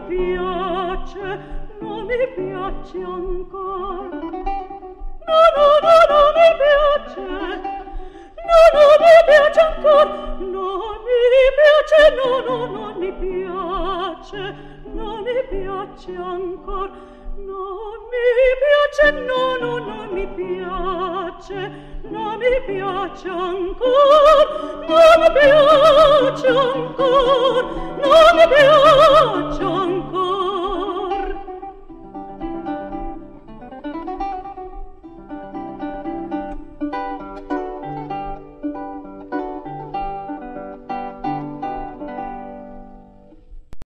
piace non mi piace ancora. No no no non mi piace. No no mi piace ancora. Non mi piace no no non mi piace. Non mi piace ancora. Non mi piace no no non mi piace. Non mi piace ancor, non mi piace ancor, non mi piace ancor.